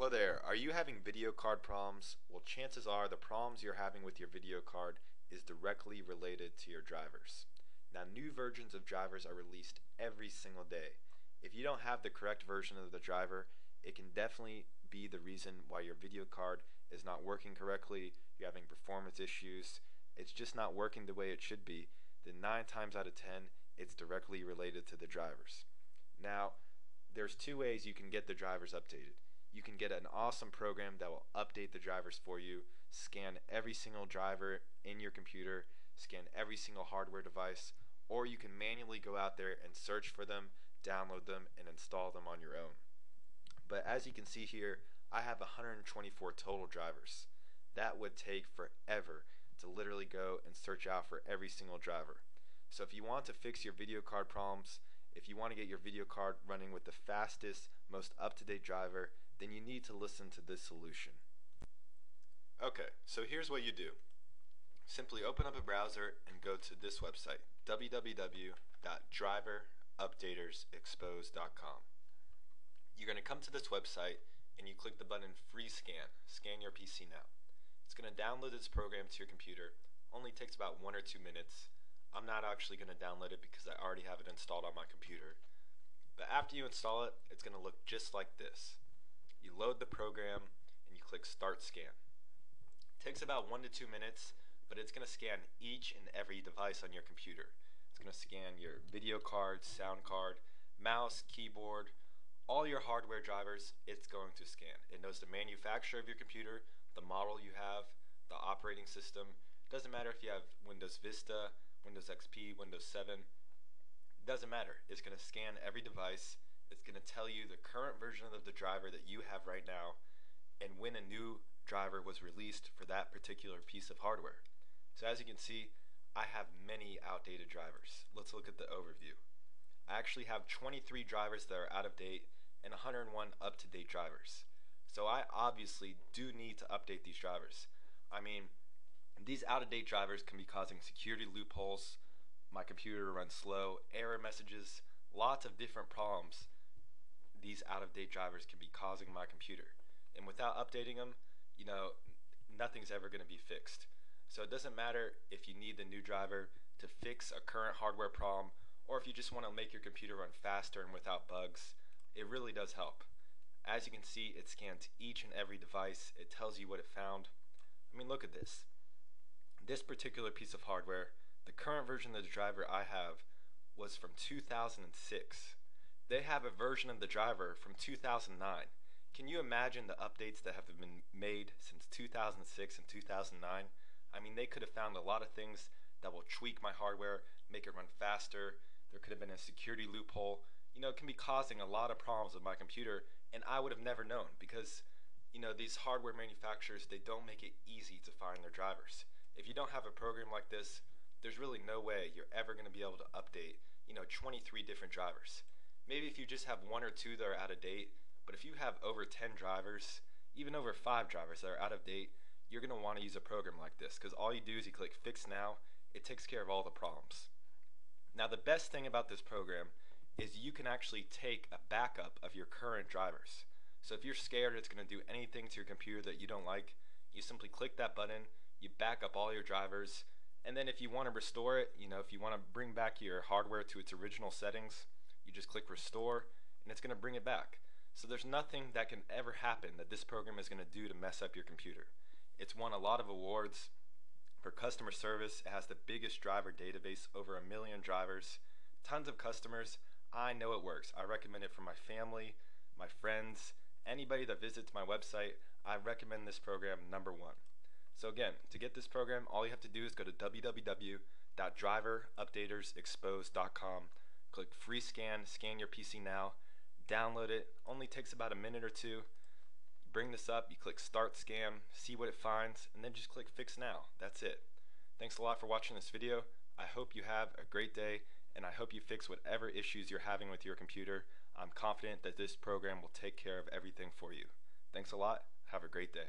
Hello there. Are you having video card problems? Well, chances are the problems you're having with your video card is directly related to your drivers. Now, new versions of drivers are released every single day. If you don't have the correct version of the driver, it can definitely be the reason why your video card is not working correctly, you're having performance issues, it's just not working the way it should be, then 9 times out of 10, it's directly related to the drivers. Now, there's two ways you can get the drivers updated. You can get an awesome program that will update the drivers for you, scan every single driver in your computer, scan every single hardware device, or you can manually go out there and search for them, download them, and install them on your own. But as you can see here, I have 124 total drivers. That would take forever to literally go and search out for every single driver. So if you want to fix your video card problems, if you want to get your video card running with the fastest, most up-to-date driver, then you need to listen to this solution. Okay, so here's what you do. Simply open up a browser and go to this website, www.driverupdatersexposed.com. You're going to come to this website and you click the button Free Scan, scan your PC now. It's going to download this program to your computer, only takes about one or two minutes. I'm not actually going to download it because I already have it installed on my computer. After you install it, it's going to look just like this. You load the program and you click Start Scan. It takes about one to two minutes, but it's going to scan each and every device on your computer. It's going to scan your video card, sound card, mouse, keyboard, all your hardware drivers, it's going to scan. It knows the manufacturer of your computer, the model you have, the operating system. It Doesn't matter if you have Windows Vista, Windows XP, Windows 7. Doesn't matter. It's going to scan every device. It's going to tell you the current version of the driver that you have right now and when a new driver was released for that particular piece of hardware. So as you can see, I have many outdated drivers. Let's look at the overview. I actually have 23 drivers that are out of date and 101 up-to-date drivers. So I obviously do need to update these drivers. I mean, these out-of-date drivers can be causing security loopholes, my computer runs slow, error messages, lots of different problems these out-of-date drivers can be causing my computer. And without updating them, you know, nothing's ever going to be fixed. So it doesn't matter if you need the new driver to fix a current hardware problem or if you just want to make your computer run faster and without bugs, it really does help. As you can see, it scans each and every device. It tells you what it found. I mean, look at this. This particular piece of hardware, the current version of the driver I have was from 2006. They have a version of the driver from 2009. Can you imagine the updates that have been made since 2006 and 2009? I mean, they could have found a lot of things that will tweak my hardware, make it run faster. There could have been a security loophole. You know, it can be causing a lot of problems with my computer, and I would have never known because, you know, these hardware manufacturers, they don't make it easy to find their drivers. If you don't have a program like this, there's really no way you're ever going to be able to update, you know, 23 different drivers. Maybe if you just have one or two that are out of date, but if you have over 10 drivers, even over five drivers that are out of date, you're going to want to use a program like this because all you do is you click fix now, it takes care of all the problems. Now the best thing about this program is you can actually take a backup of your current drivers. So if you're scared it's going to do anything to your computer that you don't like, you simply click that button, you back up all your drivers, and then if you want to restore it, you know, if you want to bring back your hardware to its original settings, you just click restore and it's going to bring it back. So there's nothing that can ever happen that this program is going to do to mess up your computer. It's won a lot of awards for customer service. It has the biggest driver database, over a million drivers, tons of customers. I know it works. I recommend it for my family, my friends, anybody that visits my website. I recommend this program number one. So again, to get this program, all you have to do is go to www.driverupdatersexposed.com, click free scan, scan your PC now, download it, only takes about a minute or two. Bring this up, you click start scan, see what it finds, and then just click fix now. That's it. Thanks a lot for watching this video. I hope you have a great day, and I hope you fix whatever issues you're having with your computer. I'm confident that this program will take care of everything for you. Thanks a lot. Have a great day.